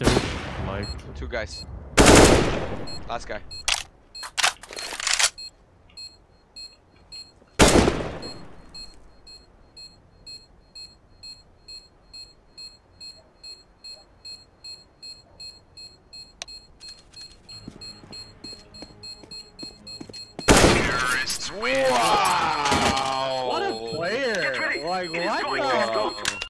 upstairs. Like two guys. Last guy. Wow! What a player! Like, what the?